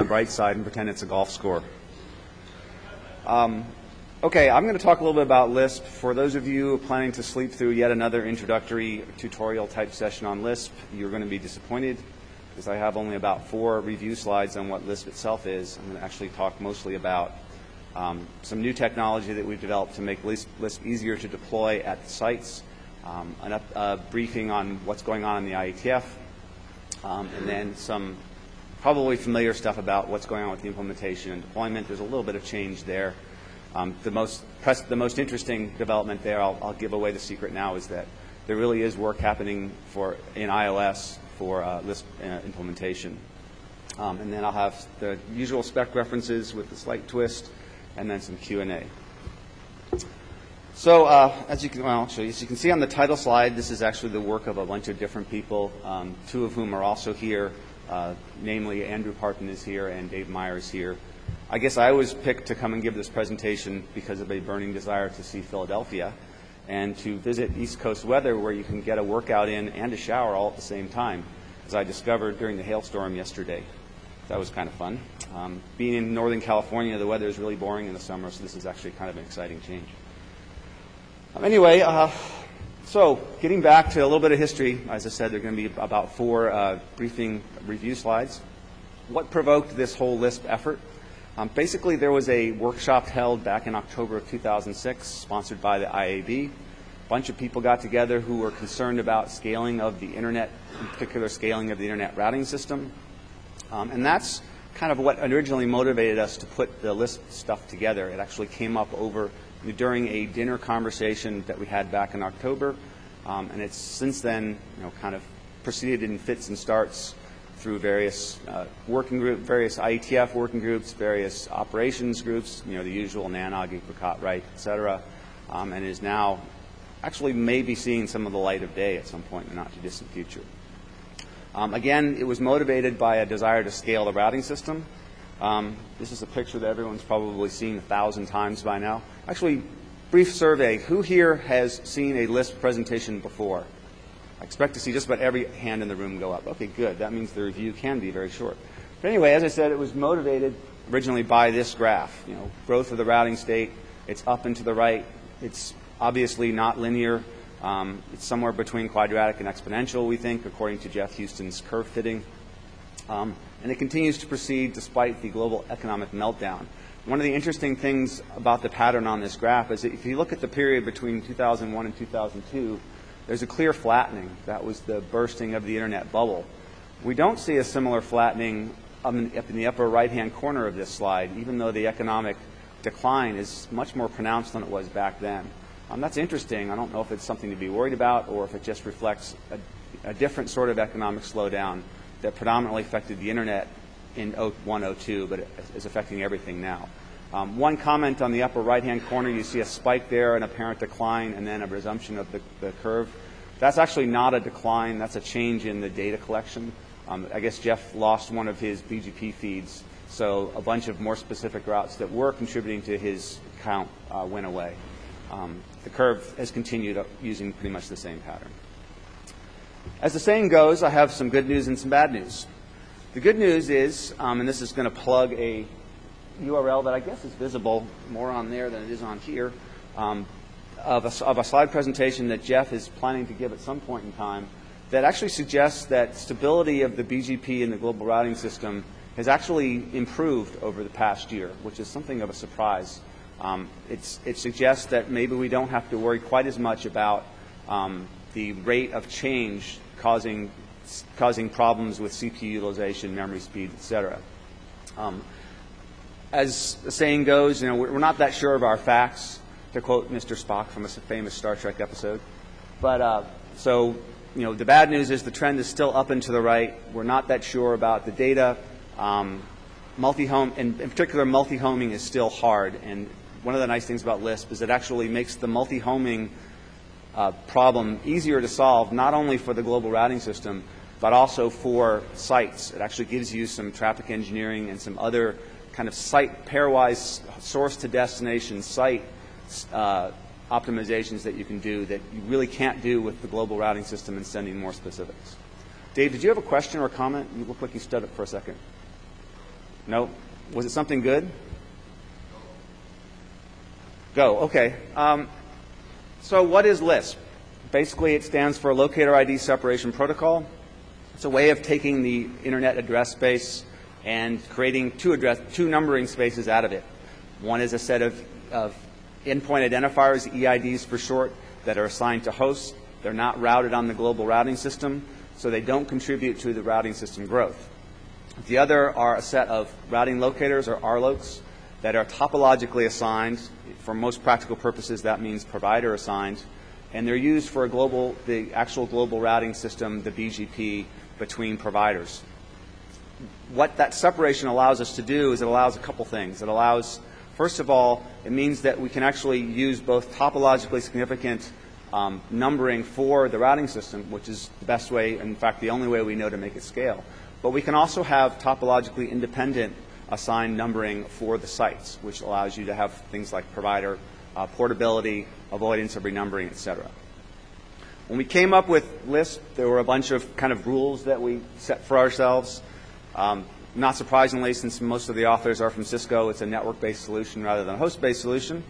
the bright side and pretend it's a golf score. Um, okay, I'm going to talk a little bit about Lisp. For those of you planning to sleep through yet another introductory tutorial type session on Lisp, you're going to be disappointed because I have only about four review slides on what Lisp itself is. I'm going to actually talk mostly about um, some new technology that we've developed to make Lisp, Lisp easier to deploy at sites, um, a uh, briefing on what's going on in the IETF, um, and then some probably familiar stuff about what's going on with the implementation and deployment. There's a little bit of change there. Um, the most press, the most interesting development there, I'll, I'll, give away the secret now, is that there really is work happening for in IOS for uh, Lisp uh, implementation. Um, and then I'll have the usual spec references with a slight twist, and then some Q&A. So uh, as you can, well, so as you can see on the title slide, this is actually the work of a bunch of different people, um, two of whom are also here. Uh, namely, Andrew Parton is here and Dave Meyer is here. I guess I was picked to come and give this presentation because of a burning desire to see Philadelphia and to visit East Coast weather where you can get a workout in and a shower all at the same time, as I discovered during the hailstorm yesterday. That was kind of fun. Um, being in Northern California, the weather is really boring in the summer, so this is actually kind of an exciting change. Um, anyway, uh, so, getting back to a little bit of history, as I said, there are going to be about four uh, briefing review slides. What provoked this whole Lisp effort? Um, basically, there was a workshop held back in October of 2006, sponsored by the IAB. A bunch of people got together who were concerned about scaling of the internet, in particular, scaling of the internet routing system. Um, and that's kind of what originally motivated us to put the Lisp stuff together. It actually came up over during a dinner conversation that we had back in October. Um, and it's since then, you know, kind of proceeded in fits and starts through various uh, working group, various IETF working groups, various operations groups, you know, the usual NANOG, Apricot, RIPE, et cetera, um, and is now actually maybe seeing some of the light of day at some point in the not too distant future. Um, again, it was motivated by a desire to scale the routing system. Um, this is a picture that everyone's probably seen a thousand times by now. Actually, brief survey. Who here has seen a Lisp presentation before? I expect to see just about every hand in the room go up. Okay, good. That means the review can be very short. But anyway, as I said, it was motivated originally by this graph. You know, growth of the routing state. It's up and to the right. It's obviously not linear. Um, it's somewhere between quadratic and exponential, we think, according to Geoff Huston's curve fitting. Um, and it continues to proceed despite the global economic meltdown. One of the interesting things about the pattern on this graph is if you look at the period between 2001 and 2002, there's a clear flattening. That was the bursting of the internet bubble. We don't see a similar flattening up in the upper right-hand corner of this slide, even though the economic decline is much more pronounced than it was back then. Um, that's interesting. I don't know if it's something to be worried about or if it just reflects a, a different sort of economic slowdown that predominantly affected the internet in 0102, but is affecting everything now. Um, one comment on the upper right-hand corner, you see a spike there, an apparent decline, and then a resumption of the, the curve. That's actually not a decline. That's a change in the data collection. Um, I guess Geoff lost one of his BGP feeds, so a bunch of more specific routes that were contributing to his count uh, went away. Um, the curve has continued using pretty much the same pattern. As the saying goes, I have some good news and some bad news. The good news is, um, and this is going to plug a URL that I guess is visible more on there than it is on here, um, of, a, of a slide presentation that Geoff is planning to give at some point in time that actually suggests that stability of the BGP in the global routing system has actually improved over the past year, which is something of a surprise. Um, it suggests that maybe we don't have to worry quite as much about um, the rate of change causing, causing problems with CPU utilization, memory speed, et cetera. Um, as the saying goes, you know, we're not that sure of our facts, to quote Mr. Spock from a famous Star Trek episode. But uh, so, you know, the bad news is the trend is still up and to the right. We're not that sure about the data. Um, multi-home, in, in particular, multi-homing is still hard. And one of the nice things about Lisp is it actually makes the multi-homing uh, problem easier to solve, not only for the global routing system, but also for sites. It actually gives you some traffic engineering and some other kind of site pairwise source to destination site uh, optimizations that you can do that you really can't do with the global routing system and sending more specifics. Dave, did you have a question or a comment? You look like you stood up for a second. No? Was it something good? Go. Okay. Um, so what is Lisp? Basically, it stands for Locator ID Separation Protocol. It's a way of taking the internet address space and creating two address, two numbering spaces out of it. One is a set of, of endpoint identifiers, EIDs for short, that are assigned to hosts. They're not routed on the global routing system, so they don't contribute to the routing system growth. The other are a set of routing locators, or RLOCs, that are topologically assigned. For most practical purposes, that means provider assigned. And they're used for a global, the actual global routing system, the BGP, between providers. What that separation allows us to do is it allows a couple things. It allows, first of all, it means that we can actually use both topologically significant um, numbering for the routing system, which is the best way, in fact, the only way we know to make it scale. But we can also have topologically independent assigned numbering for the sites, which allows you to have things like provider uh, portability, avoidance of renumbering, et cetera. When we came up with Lisp, there were a bunch of kind of rules that we set for ourselves. Um, not surprisingly, since most of the authors are from Cisco, it's a network-based solution rather than a host-based solution.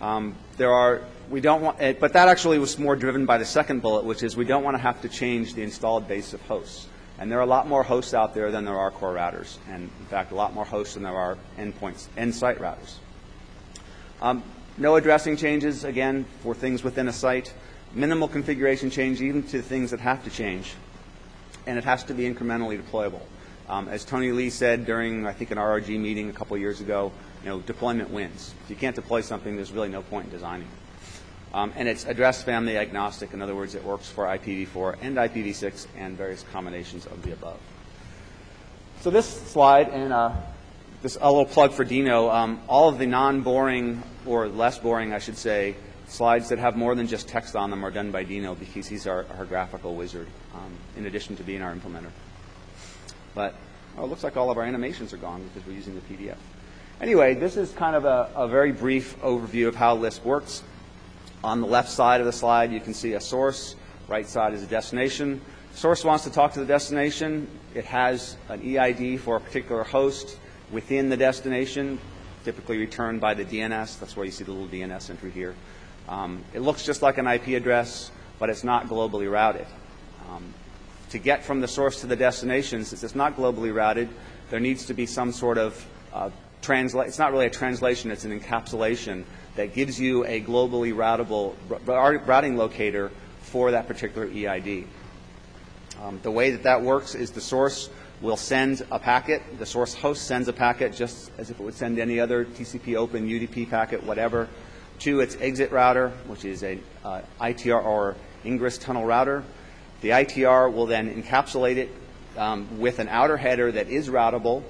Um, there are, we don't want, eh, but that actually was more driven by the second bullet, which is we don't want to have to change the installed base of hosts. And there are a lot more hosts out there than there are core routers, and in fact, a lot more hosts than there are endpoints, end site routers. Um, no addressing changes, again, for things within a site. Minimal configuration change, even to things that have to change. And it has to be incrementally deployable. Um, as Tony Li said during, I think, an RRG meeting a couple years ago, you know, deployment wins. If you can't deploy something, there's really no point in designing it. Um, and it's address family agnostic. In other words, it works for IPv4 and IPv6 and various combinations of the above. So this slide, and uh, this a little plug for Dino, um, all of the non-boring, or less boring, I should say, slides that have more than just text on them are done by Dino because he's our, our graphical wizard, um, in addition to being our implementer. But well, it looks like all of our animations are gone because we're using the PDF. Anyway, this is kind of a, a very brief overview of how Lisp works. On the left side of the slide, you can see a source. Right side is a destination. Source wants to talk to the destination. It has an EID for a particular host within the destination, typically returned by the DNS. That's why you see the little DNS entry here. Um, it looks just like an IP address, but it's not globally routed. Um, to get from the source to the destination, since it's not globally routed, there needs to be some sort of uh, translate. It's not really a translation; it's an encapsulation that gives you a globally routable routing locator for that particular EID. Um, the way that that works is the source will send a packet. The source host sends a packet just as if it would send any other TCP open, UDP packet, whatever, to its exit router, which is an uh, ITR or ingress tunnel router. The ITR will then encapsulate it um, with an outer header that is routable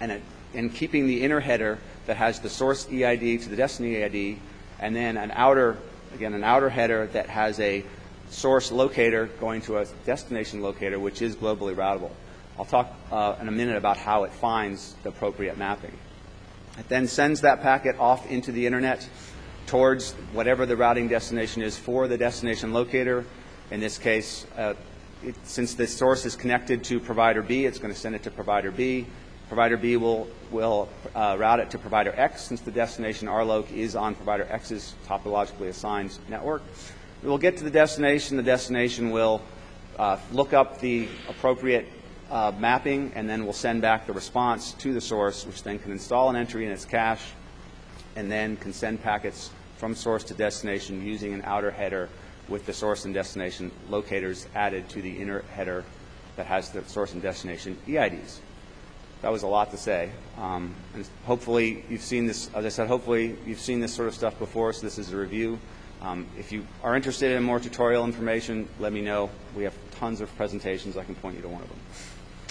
and, it, and keeping the inner header that has the source EID to the destiny EID, and then an outer, again, an outer header that has a source locator going to a destination locator, which is globally routable. I'll talk uh, in a minute about how it finds the appropriate mapping. It then sends that packet off into the internet towards whatever the routing destination is for the destination locator. In this case, uh, it, since the source is connected to provider B, it's going to send it to provider B. Provider B will, will uh, route it to provider X since the destination RLOC is on provider X's topologically assigned network. We will get to the destination. The destination will uh, look up the appropriate uh, mapping and then we'll send back the response to the source, which then can install an entry in its cache and then can send packets from source to destination using an outer header with the source and destination locators added to the inner header that has the source and destination EIDs that was a lot to say. Um, and hopefully you've seen this, as I said, hopefully you've seen this sort of stuff before, so this is a review. Um, if you are interested in more tutorial information, let me know. We have tons of presentations. I can point you to one of them.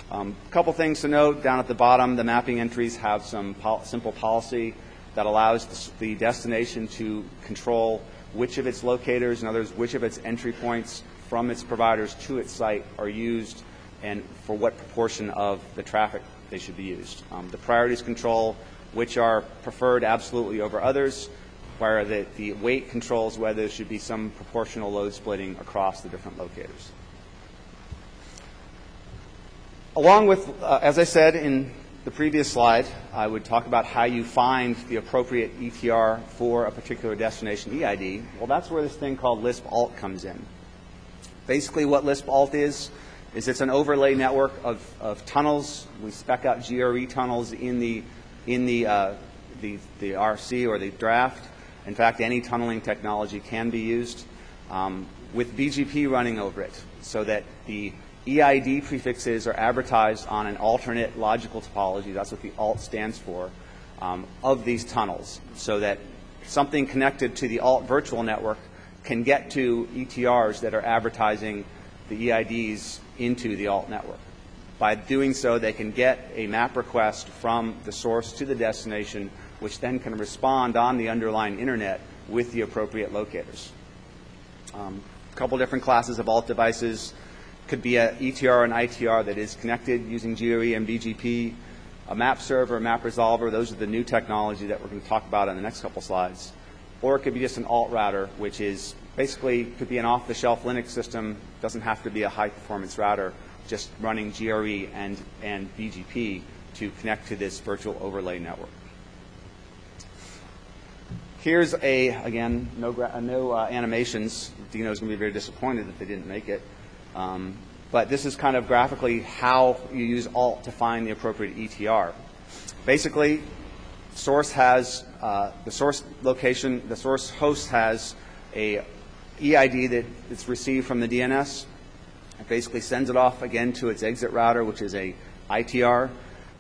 A um, couple things to note down at the bottom, the mapping entries have some pol simple policy that allows the, the destination to control which of its locators, in other words, which of its entry points from its providers to its site are used and for what proportion of the traffic they should be used. Um, the priorities control which are preferred absolutely over others, where the, the weight controls whether there should be some proportional load splitting across the different locators. Along with, uh, as I said in the previous slide, I would talk about how you find the appropriate ETR for a particular destination EID. Well, that's where this thing called Lisp Alt comes in. Basically, what Lisp Alt is, is it's an overlay network of, of tunnels. We spec out GRE tunnels in the, in the, uh, the, the RC or the draft. In fact, any tunneling technology can be used um, with BGP running over it so that the EID prefixes are advertised on an alternate logical topology, that's what the alt stands for, um, of these tunnels, so that something connected to the alt virtual network can get to ETRs that are advertising the EIDs into the alt network. By doing so, they can get a map request from the source to the destination, which then can respond on the underlying internet with the appropriate locators. Um, a couple different classes of alt devices could be an ETR and ITR that is connected using GRE and BGP, a map server, a map resolver. Those are the new technology that we're going to talk about in the next couple slides. Or it could be just an alt router, which is basically could be an off-the-shelf Linux system. Doesn't have to be a high-performance router. Just running GRE and, and BGP to connect to this virtual overlay network. Here's a, again, no, no uh, animations. Dino's going to be very disappointed that they didn't make it. Um, but this is kind of graphically how you use alt to find the appropriate ETR. Basically, source has uh, the source location, the source host has a EID that it's received from the DNS. It basically sends it off again to its exit router, which is a ITR.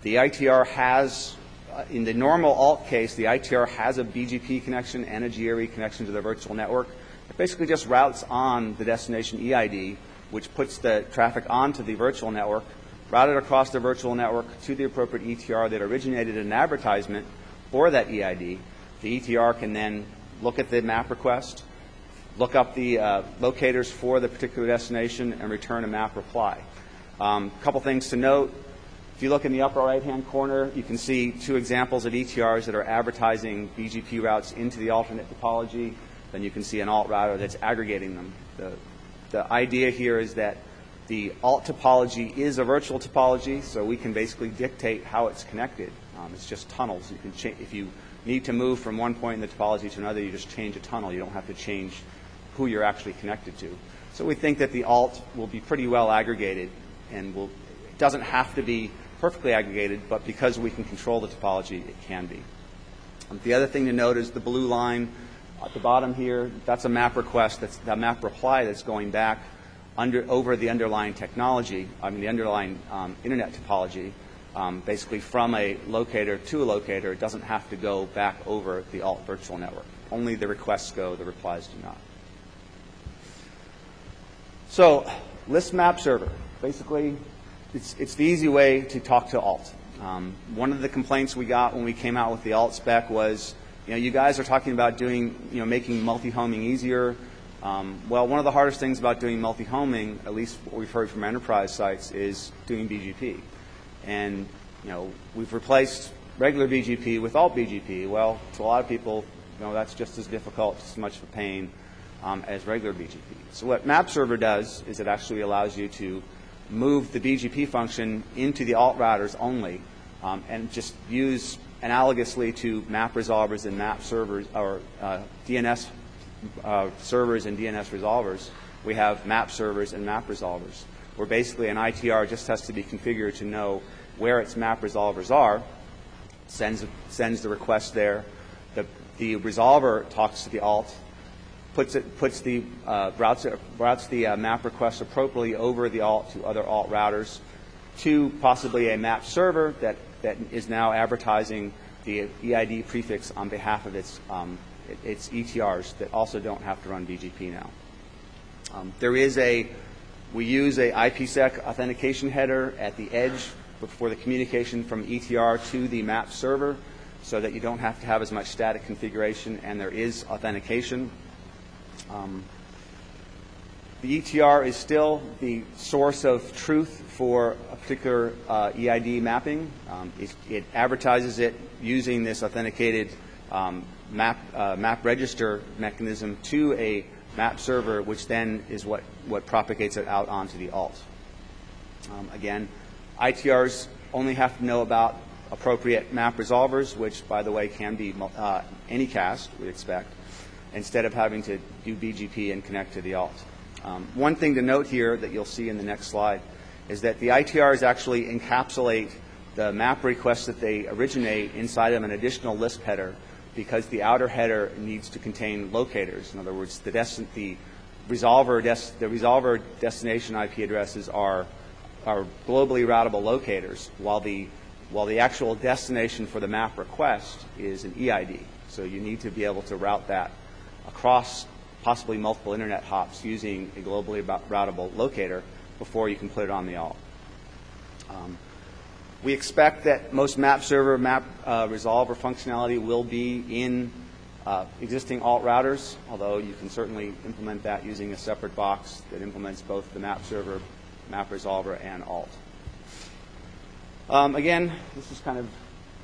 The ITR has, uh, in the normal alt case, the ITR has a BGP connection and a GRE connection to the virtual network. It basically just routes on the destination EID which puts the traffic onto the virtual network, routed across the virtual network to the appropriate ETR that originated an advertisement for that EID. The ETR can then look at the map request, look up the uh, locators for the particular destination, and return a map reply. A um, couple things to note. If you look in the upper right-hand corner, you can see two examples of ETRs that are advertising BGP routes into the alternate topology. Then you can see an alt router that's aggregating them. The the idea here is that the alt topology is a virtual topology, so we can basically dictate how it's connected. Um, it's just tunnels. You can if you need to move from one point in the topology to another, you just change a tunnel. You don't have to change who you're actually connected to. So we think that the alt will be pretty well aggregated and will, it doesn't have to be perfectly aggregated, but because we can control the topology, it can be. Um, the other thing to note is the blue line at the bottom here, that's a map request, that's the map reply that's going back under, over the underlying technology, I mean the underlying um, internet topology, um, basically from a locator to a locator. It doesn't have to go back over the alt virtual network. Only the requests go, the replies do not. So, Lisp map server. Basically, it's, it's the easy way to talk to alt. Um, one of the complaints we got when we came out with the alt spec was you know, you guys are talking about doing, you know, making multi-homing easier. Um, well, one of the hardest things about doing multi-homing, at least what we've heard from enterprise sites, is doing BGP. And, you know, we've replaced regular BGP with alt BGP. Well, to a lot of people, you know, that's just as difficult, just as much of a pain um, as regular BGP. So what Map Server does is it actually allows you to move the BGP function into the alt routers only um, and just use analogously to map resolvers and map servers or uh, DNS uh, servers and DNS resolvers, we have map servers and map resolvers, where basically an ITR just has to be configured to know where its map resolvers are, sends, sends the request there. The, the resolver talks to the alt, puts, it, puts the, uh, routes, routes the uh, map request appropriately over the alt to other alt routers to possibly a map server that that is now advertising the EID prefix on behalf of its, um, its ETRs that also don't have to run BGP now. Um, there is a, we use a IPsec authentication header at the edge for the communication from ETR to the map server so that you don't have to have as much static configuration and there is authentication. Um, the ETR is still the source of truth for a particular uh, EID mapping. Um, it, it, advertises it using this authenticated um, map, uh, map register mechanism to a map server, which then is what, what propagates it out onto the alt. Um, again, ITRs only have to know about appropriate map resolvers, which, by the way, can be uh, any cast, we expect, instead of having to do BGP and connect to the alt. Um, one thing to note here that you'll see in the next slide is that the ITRs actually encapsulate the map requests that they originate inside of an additional Lisp header because the outer header needs to contain locators. In other words, the, the resolver, the resolver destination IP addresses are, are globally routable locators, while the, while the actual destination for the map request is an EID. So you need to be able to route that across possibly multiple internet hops using a globally routable locator before you can put it on the alt. Um, we expect that most map server, map uh, resolver functionality will be in uh, existing alt routers, although you can certainly implement that using a separate box that implements both the map server, map resolver, and alt. Um, again, this is kind of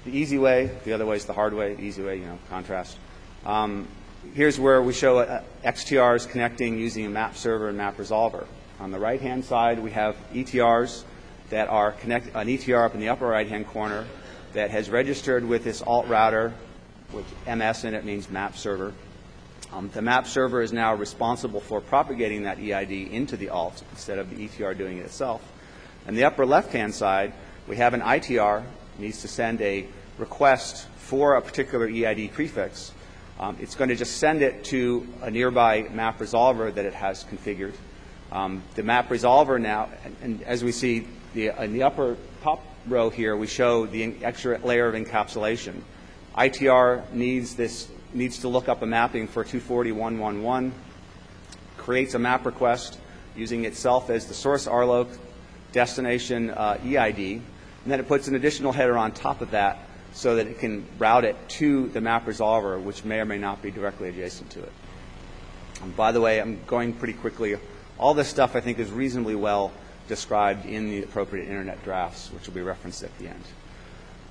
the easy way. The other way is the hard way. The easy way, you know, contrast. Um, here's where we show uh, XTRs connecting using a map server and map resolver. On the right-hand side, we have ETRs that are connected, an ETR up in the upper right-hand corner that has registered with this alt router, with MS in it means map server. Um, the map server is now responsible for propagating that EID into the alt instead of the ETR doing it itself. And the upper left-hand side, we have an ITR needs to send a request for a particular EID prefix. Um, it's going to just send it to a nearby map resolver that it has configured. Um, the map resolver now, and, and as we see, the, in the upper top row here, we show the extra layer of encapsulation. ITR needs this needs to look up a mapping for 240.111, creates a map request using itself as the source RLOC destination uh, EID, and then it puts an additional header on top of that so that it can route it to the map resolver, which may or may not be directly adjacent to it. And by the way, I'm going pretty quickly. All this stuff I think is reasonably well described in the appropriate internet drafts, which will be referenced at the end.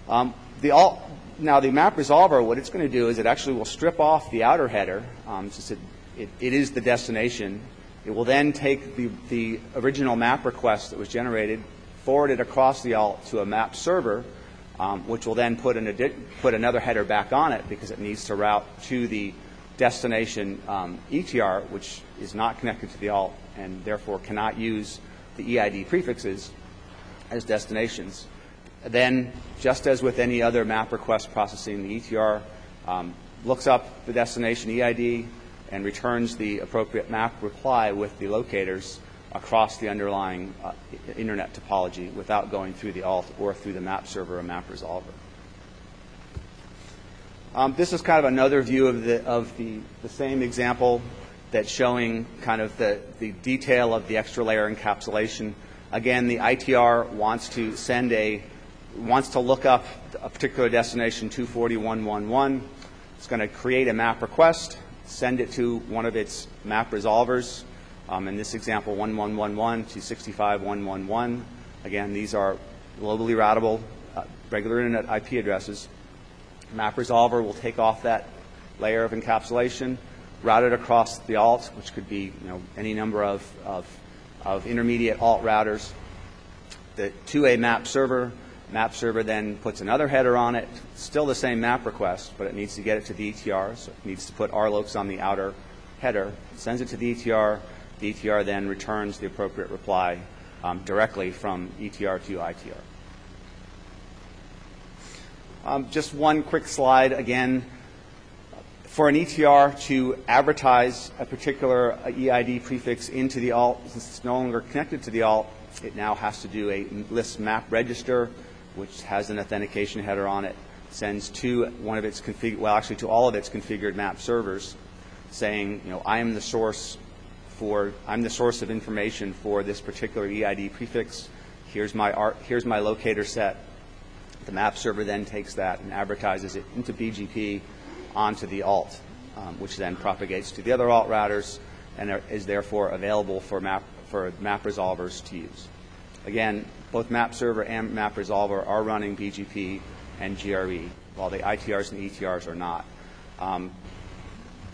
Um, the all, now, the map resolver, what it's going to do is it actually will strip off the outer header, um, since it, it, it is the destination. It will then take the, the original map request that was generated, forward it across the alt to a map server, um, which will then put, an put another header back on it because it needs to route to the destination um, ETR, which is not connected to the alt and therefore cannot use the EID prefixes as destinations. Then, just as with any other map request processing, the ETR um, looks up the destination EID and returns the appropriate map reply with the locators across the underlying uh, internet topology without going through the alt or through the map server or map resolver. Um, this is kind of another view of the, of the, the same example that's showing kind of the, the detail of the extra layer encapsulation. Again, the ITR wants to send a, wants to look up a particular destination 24111. It's going to create a map request, send it to one of its map resolvers. Um, in this example, 1111 to 65111. Again, these are globally routable uh, regular internet IP addresses. Map resolver will take off that layer of encapsulation, routed across the alt, which could be you know, any number of, of, of intermediate alt routers, the, to a map server. Map server then puts another header on it, still the same map request, but it needs to get it to the ETR, so it needs to put RLOCs on the outer header, sends it to the ETR. The ETR then returns the appropriate reply um, directly from ETR to ITR. Um, just one quick slide again for an ETR to advertise a particular EID prefix into the alt, since it's no longer connected to the alt, it now has to do a Lisp map register, which has an authentication header on it, sends to one of its config, well, actually to all of its configured map servers, saying, you know, I am the source for, I'm the source of information for this particular EID prefix. Here's my art, here's my locator set. The map server then takes that and advertises it into BGP onto the alt, um, which then propagates to the other alt routers and is therefore available for map, for map resolvers to use. Again, both map server and map resolver are running BGP and GRE, while the ITRs and ETRs are not. Um,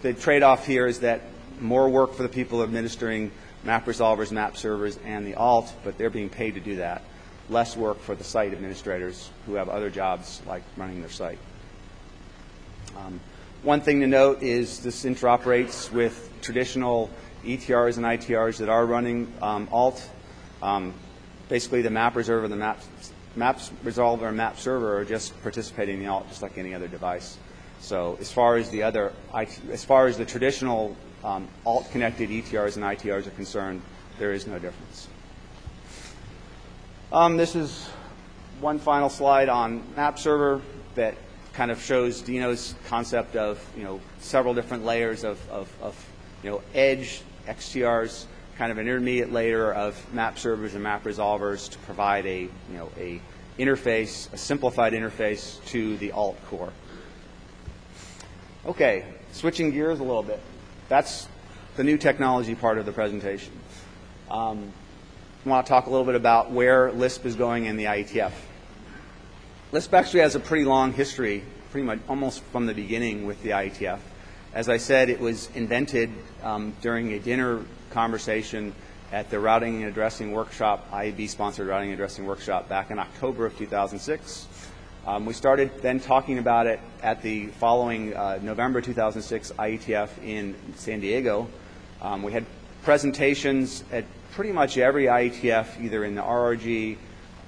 the trade-off here is that more work for the people administering map resolvers, map servers, and the alt, but they're being paid to do that. less work for the site administrators who have other jobs like running their site. Um, one thing to note is this interoperates with traditional ETRs and ITRs that are running um, alt. Um, basically, the map reserver, the map, maps resolver, and map server are just participating in the alt just like any other device. So as far as the other, as far as the traditional alt-connected ETRs and ITRs are concerned, there is no difference. Um, this is one final slide on map server that kind of shows Dino's concept of you know several different layers of, of, of you know edge XTRs, kind of an intermediate layer of map servers and map resolvers to provide a you know a interface, a simplified interface to the alt core. Okay, switching gears a little bit. That's the new technology part of the presentation. Um, I want to talk a little bit about where Lisp is going in the IETF. Lisp actually has a pretty long history, pretty much almost from the beginning with the IETF. As I said, it was invented um, during a dinner conversation at the Routing and Addressing Workshop, IAB sponsored Routing and Addressing Workshop back in October of 2006. Um, we started then talking about it at the following uh, November 2006 IETF in San Diego. Um, we had presentations at pretty much every IETF, either in the RRG,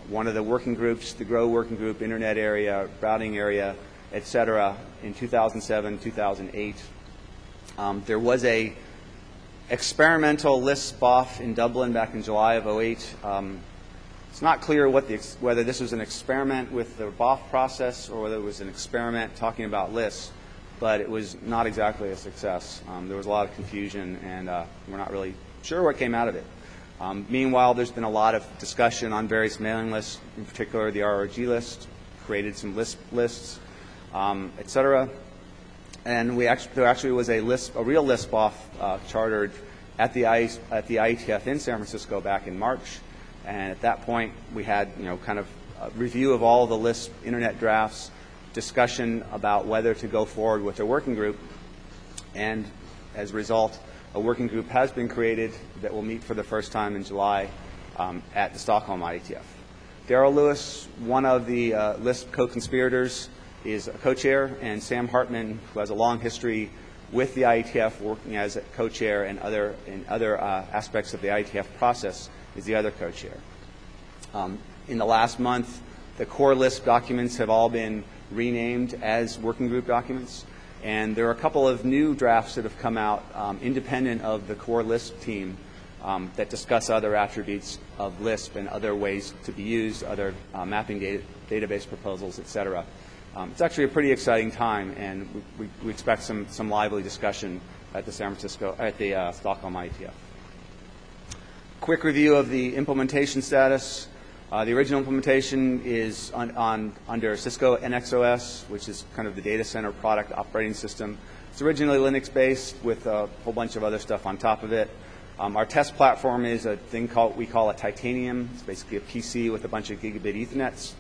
one of the working groups, the GROW working group, internet area, routing area, et cetera, in 2007, 2008. Um, there was a experimental Lisp BOF in Dublin back in July of 08. It's not clear the, whether this was an experiment with the BOF process or whether it was an experiment talking about lists, but it was not exactly a success. Um, there was a lot of confusion, and uh, we're not really sure what came out of it. Um, meanwhile, there's been a lot of discussion on various mailing lists, in particular the RRG list, created some list lists, um, et cetera. And we actually, there actually was a list, a real Lisp BOF uh, chartered at the, I, at the IETF in San Francisco back in March. And at that point, we had, you know, kind of a review of all the Lisp internet drafts, discussion about whether to go forward with a working group. And as a result, a working group has been created that will meet for the first time in July um, at the Stockholm IETF. Darrel Lewis, one of the uh, Lisp co-conspirators, is a co-chair, and Sam Hartman, who has a long history with the IETF, working as a co-chair and other in other uh, aspects of the IETF process, is the other co-chair. Um, in the last month, the core Lisp documents have all been renamed as working group documents. And there are a couple of new drafts that have come out um, independent of the core Lisp team um, that discuss other attributes of Lisp and other ways to be used, other uh, mapping data, database proposals, et cetera. Um, it's actually a pretty exciting time, and we, we, we, expect some, some lively discussion at the San Francisco, at the uh, Stockholm IETF. Quick review of the implementation status. Uh, the original implementation is on, on, under Cisco NXOS, which is kind of the data center product operating system. It's originally Linux-based with a whole bunch of other stuff on top of it. Um, our test platform is a thing called we call a Titanium. It's basically a PC with a bunch of gigabit Ethernets.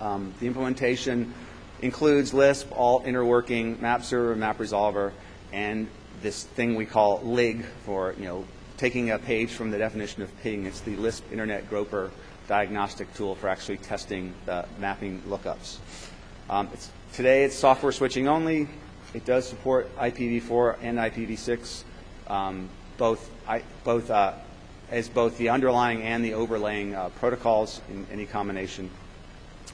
Um, the implementation includes Lisp, all interworking, map server, map resolver, and this thing we call LIG for you know taking a page from the definition of ping. It's the Lisp Internet Groper diagnostic tool for actually testing the mapping lookups. Um, it's, today it's software switching only. It does support IPv4 and IPv6, um, both, I, both uh, as both the underlying and the overlaying uh, protocols in any combination.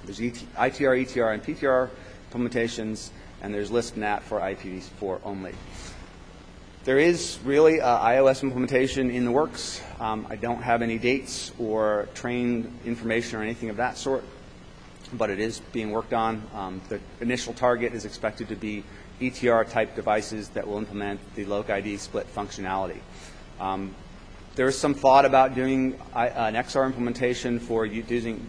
There's ET, ITR, ETR, and PTR implementations, and there's LISP NAT for IPv4 only. There is really a IOS implementation in the works. Um, I don't have any dates or trained information or anything of that sort, but it is being worked on. Um, the initial target is expected to be ETR type devices that will implement the LocID split functionality. Um, there is some thought about doing an XR implementation for using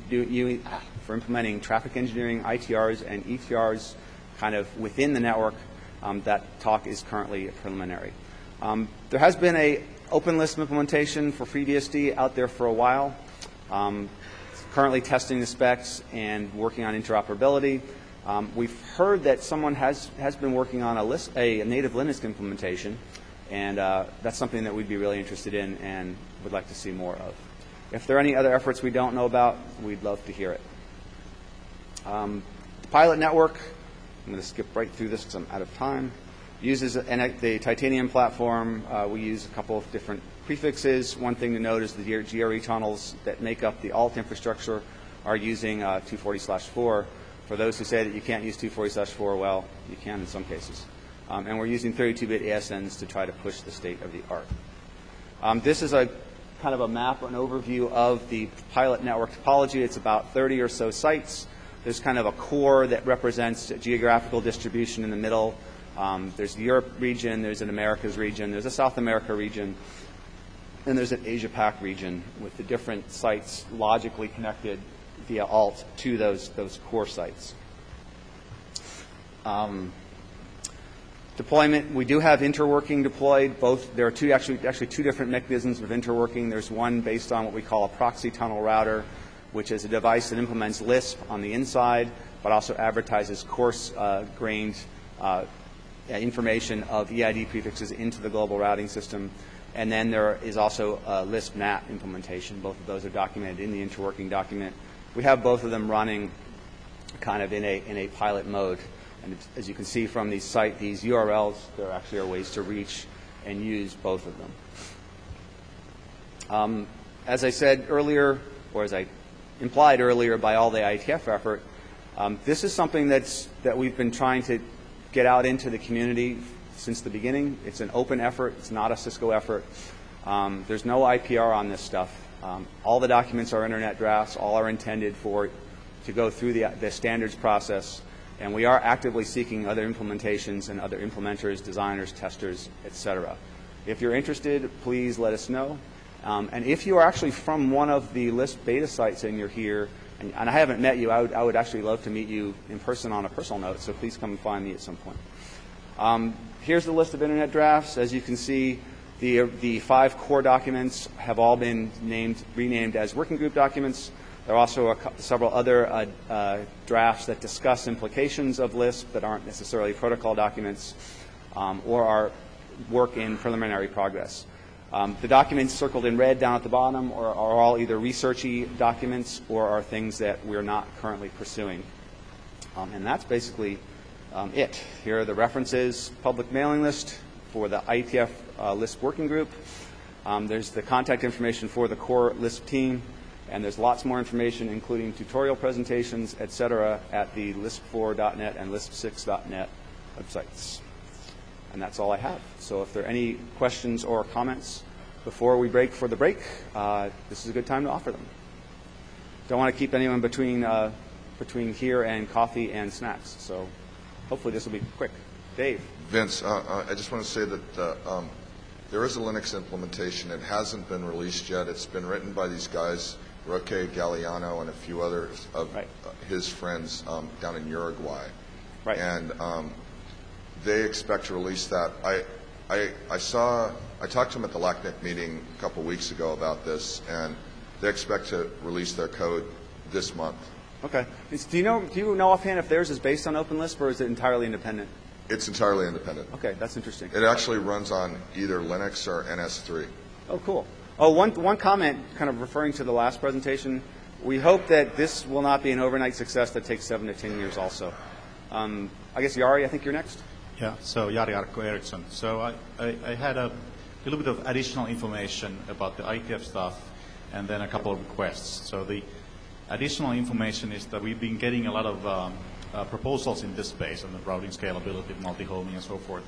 for implementing traffic engineering ITRs and ETRs kind of within the network. Um, that talk is currently preliminary. Um, there has been a open Lisp implementation for FreeBSD out there for a while. Um, currently testing the specs and working on interoperability. Um, we've heard that someone has, has been working on a, list, a, a native Linux implementation, and uh, that's something that we'd be really interested in and would like to see more of. If there are any other efforts we don't know about, we'd love to hear it. Um, the pilot network, I'm going to skip right through this because I'm out of time, uses an, the titanium platform. Uh, we use a couple of different prefixes. One thing to note is the GRE tunnels that make up the alt infrastructure are using uh, 240/4. For those who say that you can't use 240/4, well, you can in some cases. Um, and we're using 32-bit ASNs to try to push the state of the art. Um, this is a kind of a map, an overview of the pilot network topology. It's about 30 or so sites. There's kind of a core that represents geographical distribution in the middle. Um, there's the Europe region, there's an Americas region, there's a South America region, and there's an Asia Pac region with the different sites logically connected via alt to those, those core sites. Um, deployment, we do have interworking deployed. Both there are two actually actually two different mechanisms of interworking. There's one based on what we call a proxy tunnel router, which is a device that implements Lisp on the inside, but also advertises coarse-grained uh, uh, information of EID prefixes into the global routing system. And then there is also a Lisp NAT implementation. Both of those are documented in the interworking document. We have both of them running kind of in a, in a pilot mode. And as you can see from these site, these URLs, there actually are ways to reach and use both of them. Um, as I said earlier, or as I implied earlier by all the IETF effort, um, this is something that's, that we've been trying to get out into the community since the beginning. It's an open effort. It's not a Cisco effort. Um, there's no IPR on this stuff. Um, all the documents are internet drafts. All are intended for to go through the, the standards process. And we are actively seeking other implementations and other implementers, designers, testers, et cetera. If you're interested, please let us know. Um, and if you are actually from one of the Lisp beta sites and you're here, and, I haven't met you, I would, I would, actually love to meet you in person on a personal note, so please come and find me at some point. Um, here's the list of internet drafts. As you can see, the, the five core documents have all been named, renamed as working group documents. There are also a, several other uh, uh, drafts that discuss implications of Lisp that aren't necessarily protocol documents um, or are work in preliminary progress. Um, the documents circled in red down at the bottom are, are, all either researchy documents or are things that we're not currently pursuing. Um, and that's basically um, it. Here are the references, public mailing list for the IETF uh, Lisp working group. Um, there's the contact information for the core Lisp team. And there's lots more information, including tutorial presentations, et cetera, at the lisp4.net and lisp6.net websites. And that's all I have. So if there are any questions or comments before we break for the break, uh, this is a good time to offer them. Don't want to keep anyone between, uh, between here and coffee and snacks. So hopefully this will be quick. Dave. Vince, uh, uh I just want to say that uh, um, there is a Linux implementation. It hasn't been released yet. It's been written by these guys Roque Gagliano and a few others of right. his friends um, down in Uruguay. Right. And um, they expect to release that. I, I, I saw, I talked to them at the LACNIC meeting a couple weeks ago about this, and they expect to release their code this month. Okay. Do you know, do you know offhand if theirs is based on OpenLisp or is it entirely independent? It's entirely independent. Okay, that's interesting. It actually runs on either Linux or NS3. Oh, cool. Oh, one, one comment kind of referring to the last presentation. We hope that this will not be an overnight success that takes seven to 10 years also. Um, I guess Jari, I think you're next. Yeah, so Jari Arkko Ericsson. So I, I, I, had a little bit of additional information about the IETF stuff and then a couple of requests. So the additional information is that we've been getting a lot of um, uh, proposals in this space on the routing scalability, multi-homing and so forth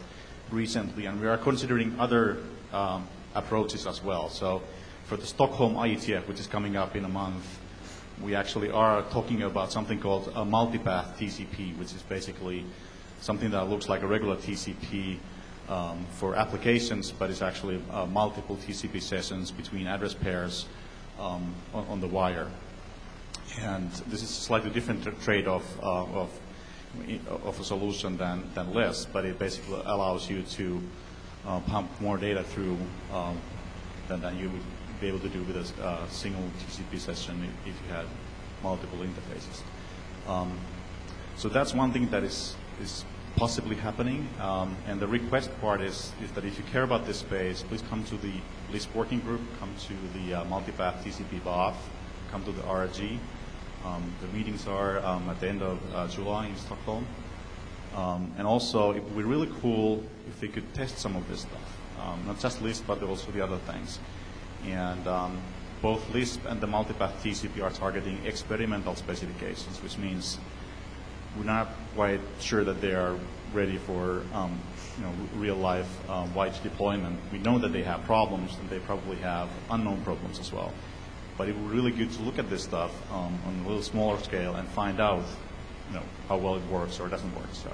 recently, and we are considering other um, approaches as well. So for the Stockholm IETF, which is coming up in a month, we actually are talking about something called a multipath TCP, which is basically something that looks like a regular TCP um, for applications, but it's actually uh, multiple TCP sessions between address pairs um, on, on, the wire. And this is a slightly different trade-off uh, of, of a solution than, than Lisp, but it basically allows you to uh, pump more data through um, than, than you would be able to do with a uh, single TCP session if, if, you had multiple interfaces. Um, so that's one thing that is, is possibly happening. Um, and the request part is, is that if you care about this space, please come to the LISP working group, come to the uh, multipath TCP BOF, come to the RG. Um, the meetings are um, at the end of uh, July in Stockholm. Um, and also, it would be really cool if we could test some of this stuff, um, not just Lisp, but also the other things. And um, both Lisp and the multipath TCP are targeting experimental specifications, which means we're not quite sure that they are ready for um, you know, real life um, wide deployment. We know that they have problems, and they probably have unknown problems as well. But it would be really good to look at this stuff um, on a little smaller scale and find out you know, how well it works or doesn't work. So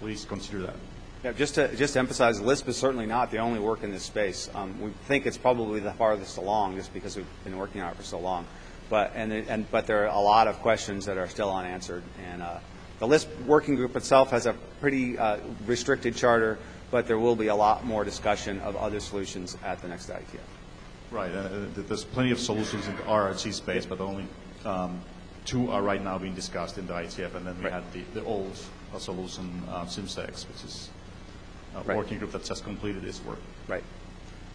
please consider that. Yeah, just to just to emphasize, Lisp is certainly not the only work in this space. Um, we think it's probably the farthest along, just because we've been working on it for so long. But and and but there are a lot of questions that are still unanswered. And uh, the Lisp working group itself has a pretty uh, restricted charter, but there will be a lot more discussion of other solutions at the next IETF. Right. Uh, there's plenty of solutions in the RRG space, but only um, two are right now being discussed in the IETF, and then we Right. had the, the old uh, solution, uh, SHIM6, which is a Right. working group that just completed its work. Right.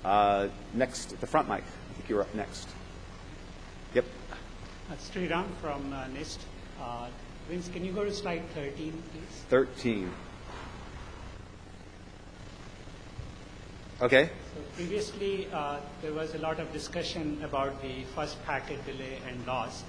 Uh, next, the front mic. I think you're up next. Yep. Uh, Sriram from uh, NIST. Uh, Vince, can you go to slide 13, please? 13. Okay. So previously, uh, there was a lot of discussion about the first packet delay and loss.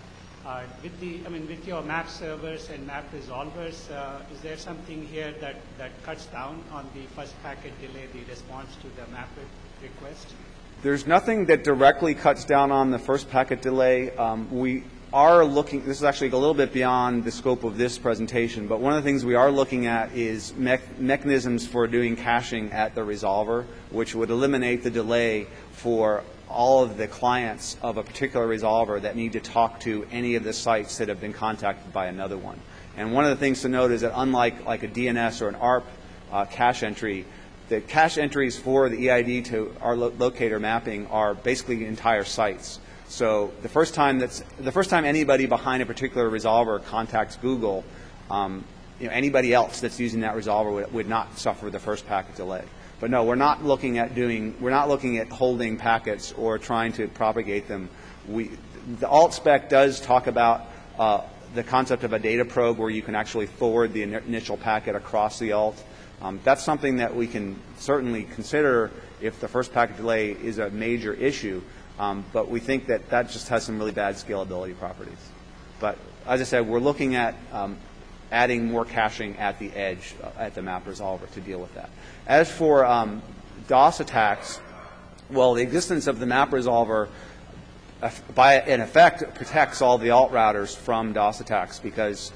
Uh, with the, I mean, with your map servers and map resolvers, uh, is there something here that, that cuts down on the first packet delay, the response to the map re- request? There's nothing that directly cuts down on the first packet delay. Um, we are looking, this is actually a little bit beyond the scope of this presentation, but one of the things we are looking at is mech- mechanisms for doing caching at the resolver, which would eliminate the delay for all of the clients of a particular resolver that need to talk to any of the sites that have been contacted by another one. And one of the things to note is that unlike like a DNS or an ARP uh, cache entry, the cache entries for the EID to our lo- locator mapping are basically entire sites. So the first time that's the first time anybody behind a particular resolver contacts Google, um, you know, anybody else that's using that resolver would, would not suffer the first packet delay. But no, we're not looking at doing we're not looking at holding packets or trying to propagate them. We the alt spec does talk about uh, the concept of a data probe where you can actually forward the initial packet across the alt. Um, that's something that we can certainly consider if the first packet delay is a major issue, um, but we think that that just has some really bad scalability properties. But as I said, we're looking at um, adding more caching at the edge, uh, at the map resolver to deal with that. As for um, DOS attacks, well, the existence of the map resolver uh, by in effect protects all the alt routers from DOS attacks because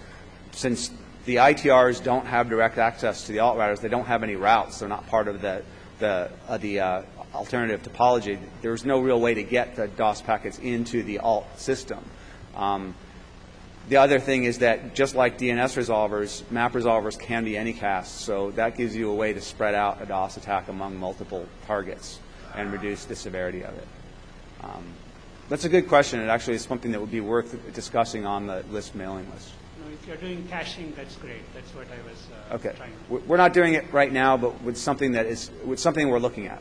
since the ITRs don't have direct access to the alt routers, they don't have any routes. They're not part of the the uh, the uh, alternative topology. There's no real way to get the DOS packets into the alt system. Um, the other thing is that just like DNS resolvers, map resolvers can be anycast, so that gives you a way to spread out a DOS attack among multiple targets and reduce the severity of it. Um, that's a good question. It actually is something that would be worth discussing on the Lisp mailing list. If you're doing caching, that's great. That's what I was uh, Okay. trying to We're we're not doing it right now, but with something that is, with something we're looking at.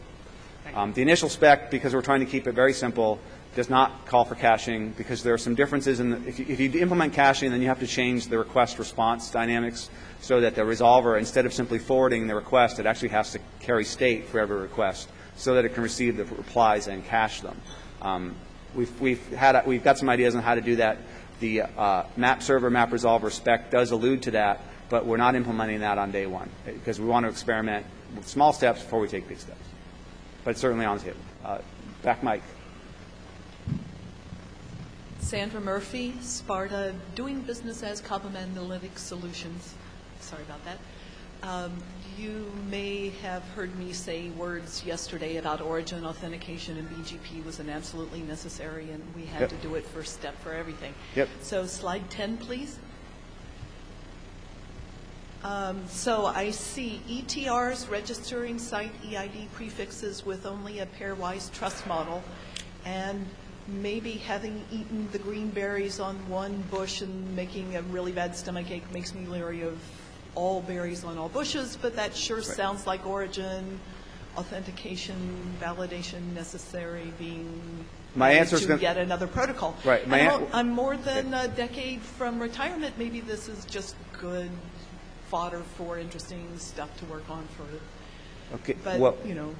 Um, The initial spec, because we're trying to keep it very simple, does not call for caching because there are some differences in, the- if you if you implement caching, then you have to change the request-response dynamics so that the resolver, instead of simply forwarding the request, it actually has to carry state for every request so that it can receive the replies and cache them. Um, We've we've had, we've got some ideas on how to do that. The uh, map server, map resolver spec does allude to that, but we're not implementing that on day one because we want to experiment with small steps before we take big steps. But it's certainly on the table. Uh, Back mic. Sandra Murphy, Sparta, doing business as Cobham Analytics Solutions. Sorry about that. Um, You may have heard me say words yesterday about origin authentication and BGP was an absolutely necessary, and we had Yep. to do it first step for everything. Yep. So slide 10, please. Um, So I see ETRs registering site EID prefixes with only a pairwise trust model, and maybe having eaten the green berries on one bush and making a really bad stomach ache makes me leery of all berries on all bushes, but that sure sounds like origin, authentication, validation necessary being My to gonna- yet another protocol. Right, my an- I'm- more than a decade from retirement, maybe this is just good fodder for interesting stuff to work on for, Okay, but, well, you know,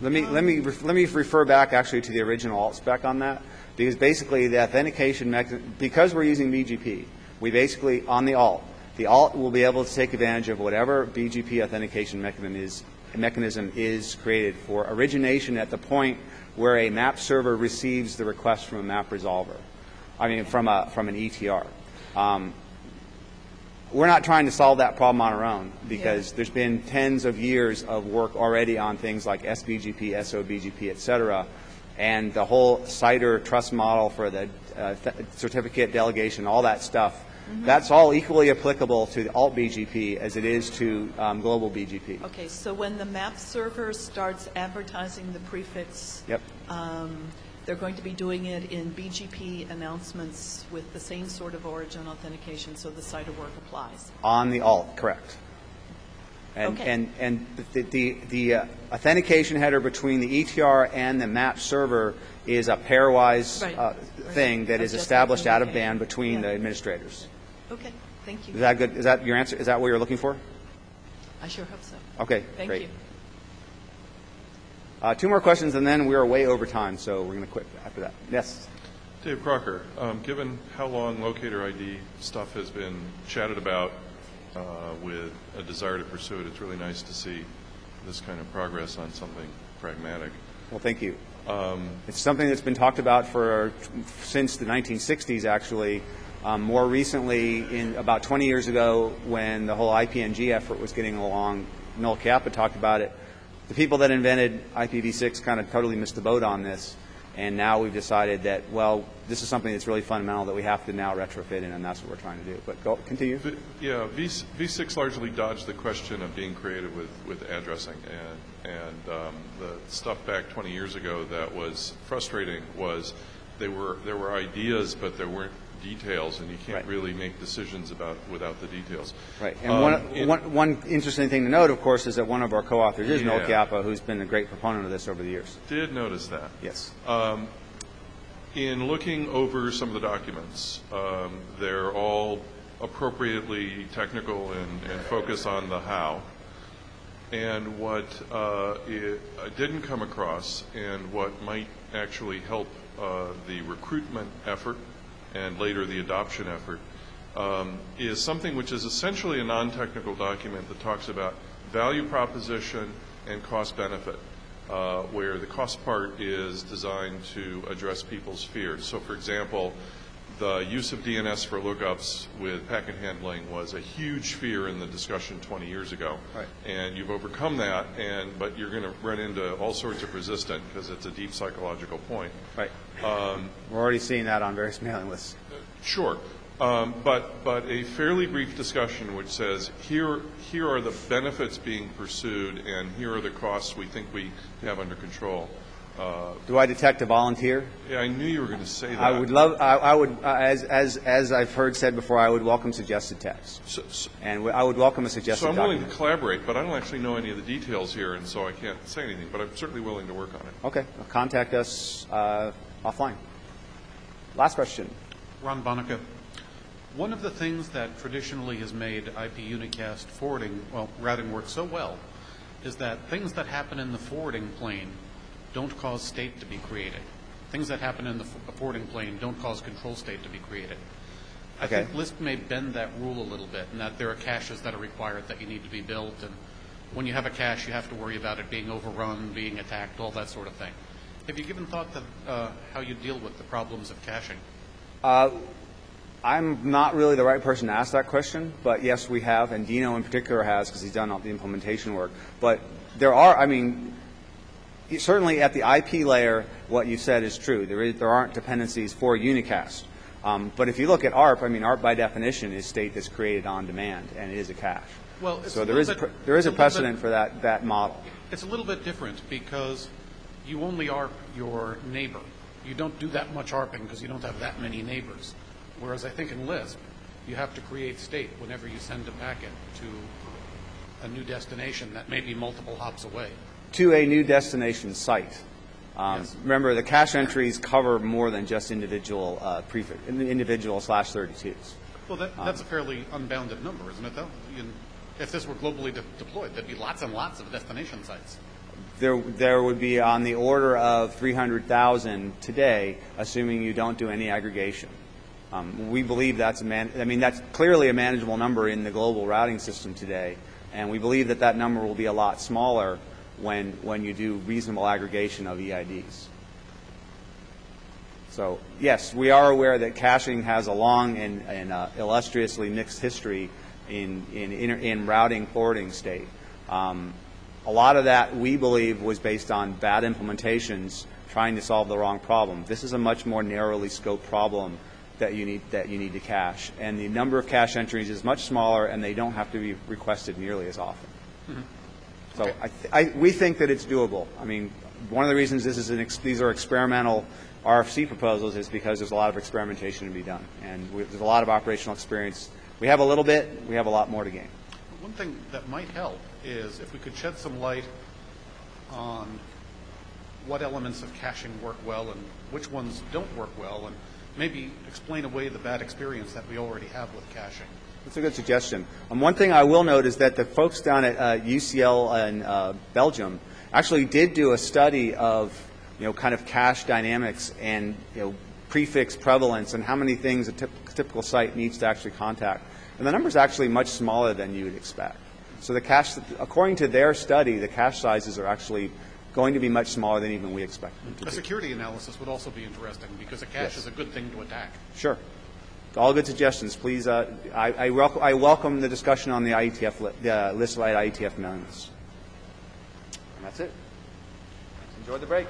let me, let me, um, ref- let me refer back actually to the original alt spec on that, because basically the authentication mechanism, because we're using BGP, we basically, on the alt, the alt will be able to take advantage of whatever BGP authentication mechanism is, mechanism is created for origination at the point where a map server receives the request from a map resolver. I mean, from a, from an ETR. Um, we're not trying to solve that problem on our own because there's been tens of years of work already on things like SBGP, SOBGP, et cetera, and the whole SIDR trust model for the uh, th- certificate delegation, all that stuff. That's all equally applicable to alt BGP as it is to um, global BGP. okay, so when the map server starts advertising the prefix Yep. Um, They're going to be doing it in BGP announcements with the same sort of origin authentication, so the site of work applies. On the alt, correct. And, Okay. and, and the, the, the uh, authentication header between the ETR and the map server is a pairwise Right. uh, Right. thing that is Just like established out of band between the Yeah. administrators. Okay, thank you. Is that good? Is that your answer? Is that what you're looking for? I sure hope so. Okay, Thank great. you. Uh, two more questions, and then we are way over time, so we're going to quit after that. Yes. Dave Crocker, um, given how long locator ID stuff has been chatted about uh, with a desire to pursue it, it's really nice to see this kind of progress on something pragmatic. Well, thank you. Um, It's something that's been talked about for, since the 1960s, actually. Um, More recently, in, about 20 years ago, when the whole IPNG effort was getting along, Noel Chiappa talked about it. The people that invented IPv6 kind of totally missed the boat on this, and now we've decided that, well, this is something that's really fundamental that we have to now retrofit in, and that's what we're trying to do. But go, continue. Yeah, V- V6 largely dodged the question of being creative with, with addressing, and, and um, the stuff back 20 years ago that was frustrating was they were, there were ideas, but there weren't details, and you can't Right. really make decisions about, without the details. Right. And Um, one, it- one, one interesting thing to note, of course, is that one of our co-authors is Noel Yeah. Chiappa, who's been a great proponent of this over the years. Did notice that. Yes. In looking over some of the documents, um, they're all appropriately technical and, and focus on the how. And what uh, it, I didn't come across, and what might actually help uh, the recruitment effort and later the adoption effort, um, is something which is essentially a non-technical document that talks about value proposition and cost benefit uh, where the cost part is designed to address people's fears. So, for example, the use of DNS for lookups with packet handling was a huge fear in the discussion 20 years ago. Right. And you've overcome that, and but you're going to run into all sorts of resistance because it's a deep psychological point. Right. We're already seeing that on various mailing lists. Sure. Um, But, but a fairly brief discussion which says, here, here are the benefits being pursued, and here are the costs we think we have under control. Uh, Do I detect a volunteer? Yeah, I knew you were going to say that. I would love, I, I would, uh, as, as, as I've heard said before, I would welcome suggested text. So- so- And we- I would welcome a suggested. So suggested I'm willing to collaborate, but I don't actually know any of the details here, and so I can't say anything, but I'm certainly willing to work on it. Okay, well, contact us uh, offline. Last question. Ron Bonica. One of the things that traditionally has made IP unicast forwarding, well, routing work so well, is that things that happen in the forwarding plane don't cause state to be created. Things that happen in the forwarding plane don't cause control state to be created. I think Lisp may bend that rule a little bit, in that there are caches that are required that you need to be built, and when you have a cache, you have to worry about it being overrun, being attacked, all that sort of thing. Have you given thought to uh, how you deal with the problems of caching? I'm not really the right person to ask that question, but yes, we have, and Dino in particular has, because he's done all the implementation work. But there are, I mean, certainly at the IP layer, what you said is true. There is, there aren't dependencies for unicast. Um, but if you look at ARP, I mean, ARP by definition is state that's created on demand, and it is a cache. Well, so a there is a, bit- pre- there is a a little bit- precedent for that that model. It's a little bit different because you only ARP your neighbor. You don't do that much ARPing because you don't have that many neighbors. Whereas I think in Lisp, you have to create state whenever you send a packet to a new destination that may be multiple hops away. To a new destination site. Um, Yes. Remember, the cache entries cover more than just individual uh, prefix, individual slash 32s. Well, that, that's a fairly unbounded number, isn't it, though? You- If this were globally de- deployed, there'd be lots and lots of destination sites. There, there would be on the order of 300,000 today, assuming you don't do any aggregation. Um, we believe that's a man, I mean, that's clearly a manageable number in the global routing system today, and we believe that that number will be a lot smaller when, when you do reasonable aggregation of EIDs. So, yes, we are aware that caching has a long and, and uh, illustriously mixed history in, in, in routing forwarding state. Um, a lot of that, we believe, was based on bad implementations trying to solve the wrong problem. This is a much more narrowly scoped problem that you need, that you need to cache. And the number of cache entries is much smaller, and they don't have to be requested nearly as often. So I, th- I, we think that it's doable. I mean, one of the reasons this is an these are experimental RFC proposals is because there's a lot of experimentation to be done, and we, there's a lot of operational experience. We have a little bit. We have a lot more to gain. One thing that might help is if we could shed some light on what elements of caching work well and which ones don't work well, and maybe explain away the bad experience that we already have with caching. That's a good suggestion. Um, one thing I will note is that the folks down at uh, UCL in uh, Belgium actually did do a study of, you know, kind of cache dynamics and, you know, prefix prevalence and how many things a typ- typical site needs to actually contact. And the number is actually much smaller than you would expect. So the cache, according to their study, the cache sizes are actually going to be much smaller than even we expect A be. security analysis would also be interesting because a cache Yes. is a good thing to attack. Sure. All good suggestions. Please, uh, I, I, welcome, I welcome the discussion on the IETF, li- the uh, list of IETF amendments. And that's it. Enjoy the break.